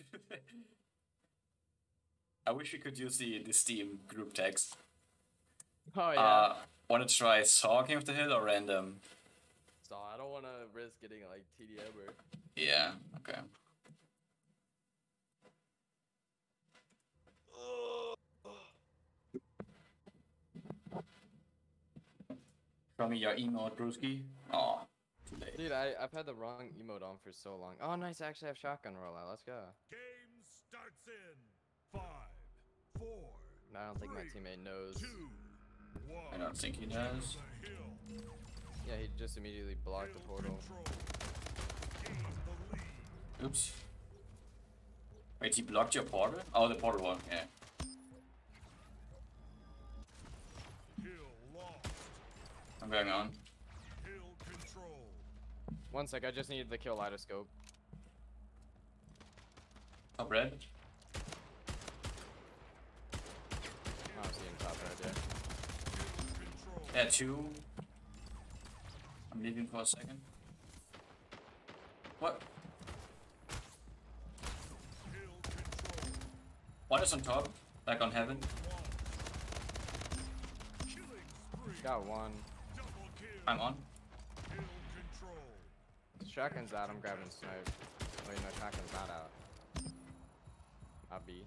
I wish we could use the, the Steam group text. Oh yeah. Uh, want to try Saw King of the Hill or random? so I don't want to risk getting like TDM or. Yeah, okay. Show me your emote, Brewski. Oh, too late. Dude, I I've had the wrong emote on for so long. Oh nice, I actually have shotgun rollout. Let's go. Game starts in five, four, No, I don't think my teammate knows. two, one. I don't think he does. Yeah, he just immediately blocked the portal. the. Oops. Wait, he blocked your portal? Oh, the portal one, yeah. Hill lost. I'm going on. One sec, I just need the kill lidoscope. Top red. I don't see him top right. Yeah, two. I'm leaving for a second. What? One is on top, like on heaven. One. Killing spree. Got one. I'm on. Hill. Shotgun's out, I'm grabbing snipe. Oh, Wait, no, shotgun's not out. I'll be.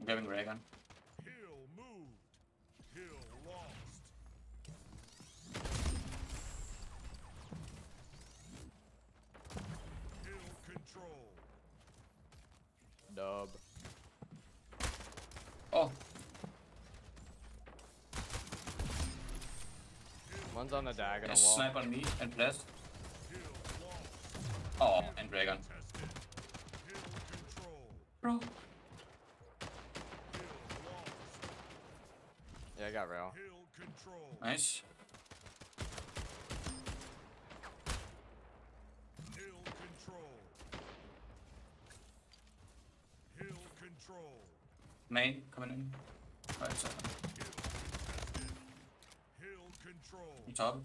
I'm grabbing ray gun. Hill moved. Hill lost. Hill control. Dub. Oh, One's on the diagonal there's wall. snipe on me and blast. Oh, and ray gun. Tested. Hill control. Bro. Yeah, I got rail. Nice. Hill control. Hill control. Main coming in. Right side. Hill contested. Control. On top.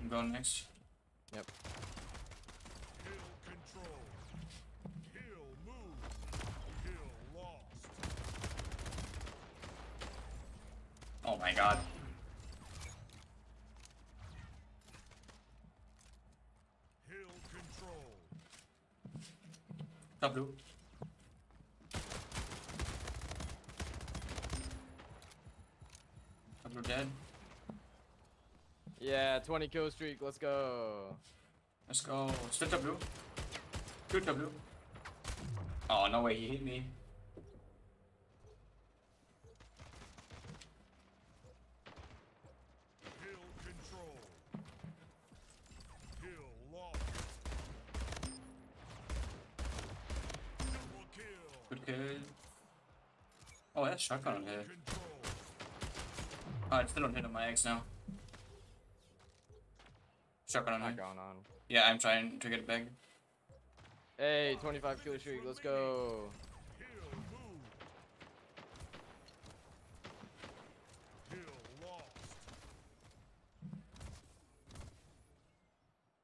I'm going next. Yep. Hill control. Hill moved. Hill lost. Oh my god. Hill control. Top blue. Top blue dead. Yeah, 20 kill streak, let's go. Let's go. Still blue. Good blue. Oh, no way, he hit me. Hill control. Hill lost. Double kill. Good kill. Oh, that's shotgun on here. Oh, it's still on hit on my X now. Shotgun on me. going on. Yeah, I'm trying to get it back. Hey, 25 kill streak, let's go. Hill moved. Hill lost.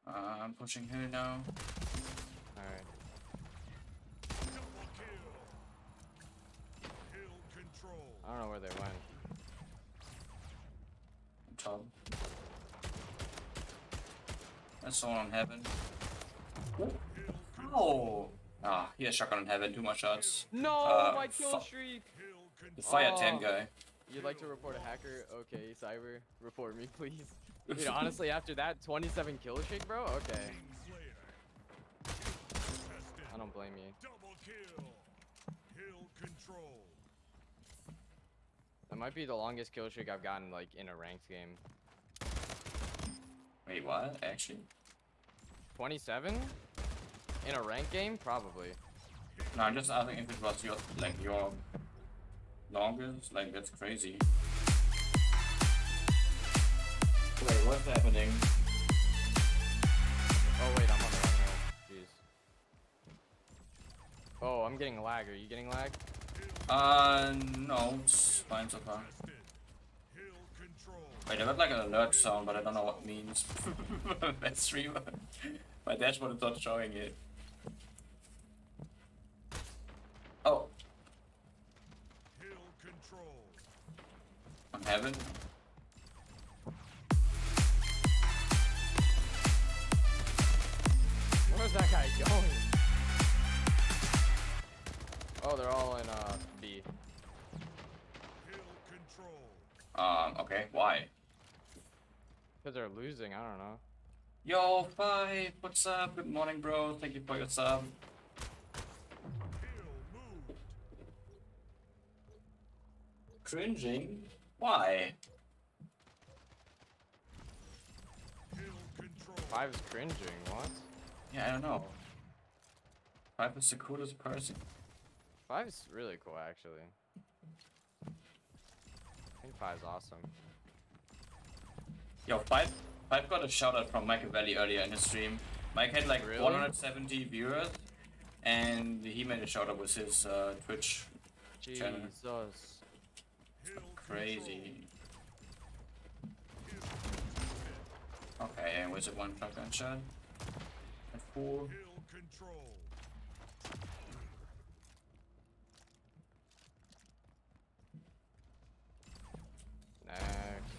Uh, I'm pushing here now. Alright. Double kill. Hill control. I don't know where they went. On top. That's someone on heaven. Oh! Ah, he has shotgun on heaven. Two more shots. No, Uh, my kill streak! The control. fire Oh. 10 guy. You'd like to report a hacker? Okay, Cyber, report me, please. Dude, honestly, after that 27 kill streak, bro, okay. I don't blame you. Double kill. Hill control. That might be the longest kill streak I've gotten, like, in a ranked game. Wait, what? Actually? 27? In a ranked game? Probably. No, I'm just asking if it was your, like, your longest. Like, that's crazy. Wait, what's happening? Oh, wait, I'm on the wrong hill. Jeez. Oh, I'm getting lag. Are you getting lag? Uh, no, far. Tested. Hill. Wait, I got like an alert sound, but I don't know what it means. that streamer. My dashboard is not showing it. Oh, on heaven. Where's that guy going? Oh, they're all in uh B. Hill control. Um, okay, why? Because they're losing, I don't know. Yo, five, what's up? Good morning, bro. Thank you for your sub. Cringing? Why? Five is cringing, what? Yeah, I don't know. Five is the coolest person. Five is really cool, actually. I think five's awesome. Yo, five, five got a shout out from Machiavelli earlier in his stream. Mike had like Really? 170 viewers, and he made a shout out with his uh, Twitch. Channel. Jesus. Crazy. Okay, and where's it one shotgun shot? At four. Hill control. Next.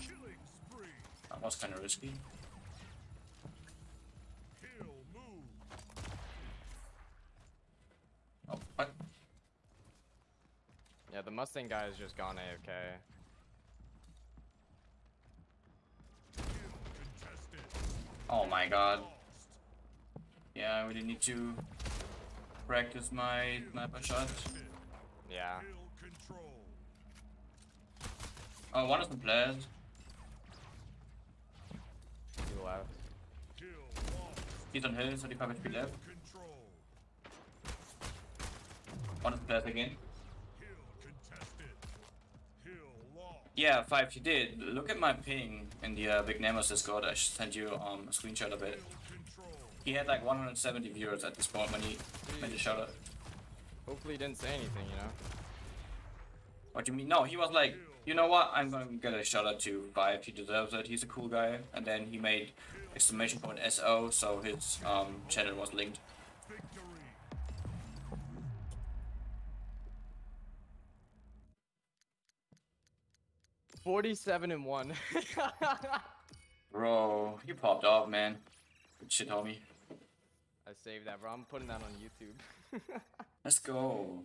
Killing spree. That was kind of risky. Oh, what? Yeah, the Mustang guy has just gone AFK. Oh my god. Yeah, I really need to practice my sniper shots. Contested. Yeah. Oh, one of the players. Left. He's on hill, 35 HP left. Of the players again. Hill contested. Hill lost. Yeah, five. You did. Look at my ping in the uh, Big Namos Discord. I sent you um, a screenshot of it. He had like 170 viewers at this point when he made the shout out. Hopefully he didn't say anything, you know? What do you mean? No, he was like, you know what? I'm gonna get a shout out to five. He deserves it. He's a cool guy. And then he made exclamation point SO, so his um, channel was linked. Victory. Forty-seven and one. Bro, you popped off, man. Good shit, homie. I saved that, bro. I'm putting that on YouTube. Let's go.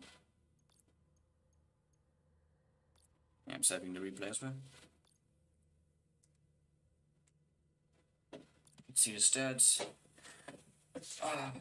Yeah, I'm saving the replay as well. Let's see the stats. Ah,